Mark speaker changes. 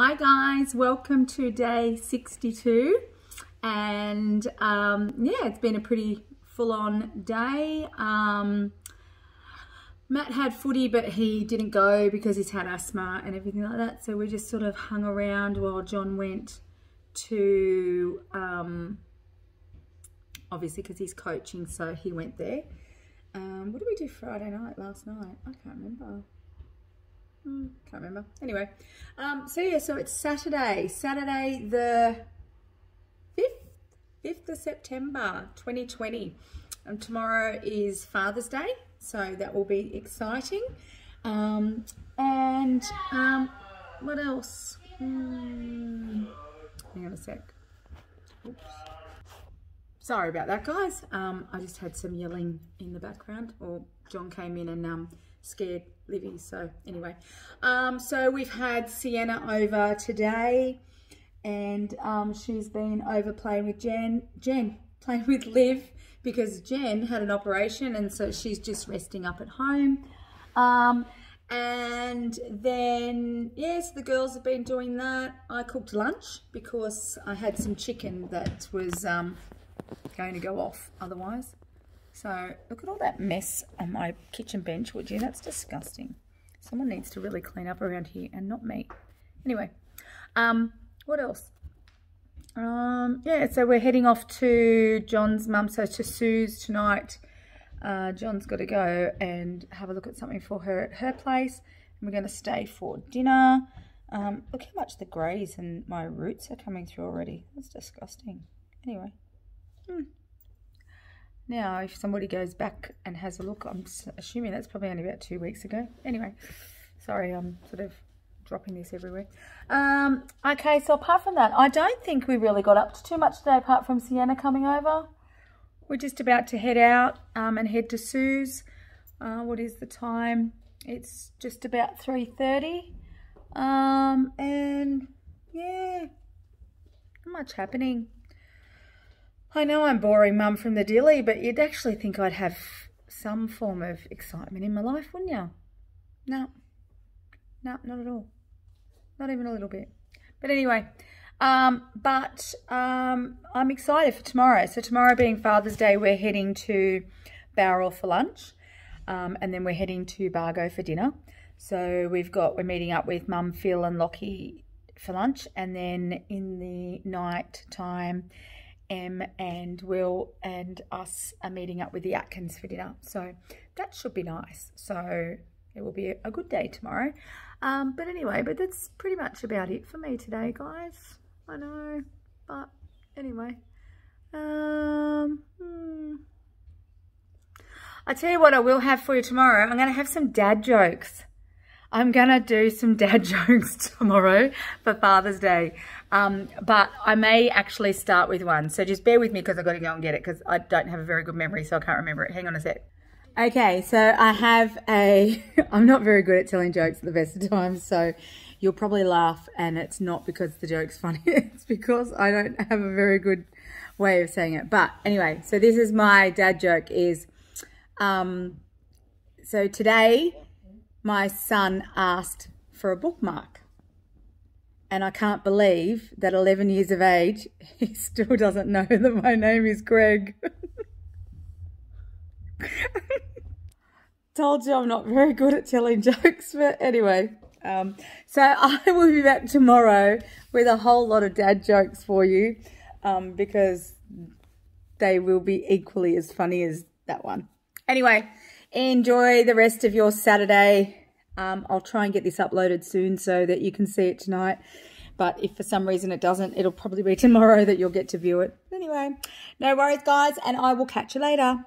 Speaker 1: Hi guys, welcome to day 62 and um, yeah, it's been a pretty full-on day. Um, Matt had footy but he didn't go because he's had asthma and everything like that so we just sort of hung around while John went to um, obviously because he's coaching so he went there. Um, what did we do Friday night last night? I can't remember. Hmm, can't remember. Anyway, um, so yeah, so it's Saturday, Saturday the 5th, 5th of September 2020. And tomorrow is Father's Day, so that will be exciting. Um, and um, what else? Hmm, hang on a sec. Oops. Sorry about that, guys. Um, I just had some yelling in the background, or John came in and um, scared Livy. So anyway, um, so we've had Sienna over today and um, she's been over playing with Jen, Jen, playing with Liv because Jen had an operation and so she's just resting up at home. Um, and then, yes, the girls have been doing that. I cooked lunch because I had some chicken that was um, going to go off otherwise. So look at all that mess on my kitchen bench, would you? That's disgusting. Someone needs to really clean up around here and not me. Anyway, um, what else? Um, yeah, so we're heading off to John's mum, so to Sue's tonight. Uh, John's got to go and have a look at something for her at her place. And we're going to stay for dinner. Um, look how much the greys and my roots are coming through already. That's disgusting. Anyway. Hmm. Now, if somebody goes back and has a look, I'm assuming that's probably only about two weeks ago. Anyway, sorry, I'm sort of dropping this everywhere. Um, okay, so apart from that, I don't think we really got up to too much today apart from Sienna coming over. We're just about to head out um, and head to Sue's. Uh, what is the time? It's just about 3.30. Um, and yeah, not much happening. I know I'm boring mum from the dilly, but you'd actually think I'd have some form of excitement in my life, wouldn't you? No. No, not at all. Not even a little bit. But anyway, um, but um, I'm excited for tomorrow. So tomorrow being Father's Day, we're heading to Bowral for lunch. Um, and then we're heading to Bargo for dinner. So we've got, we're meeting up with Mum, Phil and Lockie for lunch. And then in the night time, Em and Will and us are meeting up with the Atkins for dinner. So that should be nice. So it will be a good day tomorrow. Um, but anyway, but that's pretty much about it for me today, guys. I know, but anyway. Um, hmm. I tell you what I will have for you tomorrow. I'm going to have some dad jokes. I'm going to do some dad jokes tomorrow for Father's Day. Um, but I may actually start with one. So just bear with me because I've got to go and get it because I don't have a very good memory, so I can't remember it. Hang on a sec. Okay, so I have a, I'm not very good at telling jokes at the best of times, so you'll probably laugh and it's not because the joke's funny, it's because I don't have a very good way of saying it. But anyway, so this is my dad joke is, um, so today my son asked for a bookmark and I can't believe that 11 years of age, he still doesn't know that my name is Greg. Told you I'm not very good at telling jokes, but anyway. Um, so I will be back tomorrow with a whole lot of dad jokes for you um, because they will be equally as funny as that one. Anyway, enjoy the rest of your Saturday um, I'll try and get this uploaded soon so that you can see it tonight. But if for some reason it doesn't, it'll probably be tomorrow that you'll get to view it. Anyway, no worries, guys, and I will catch you later.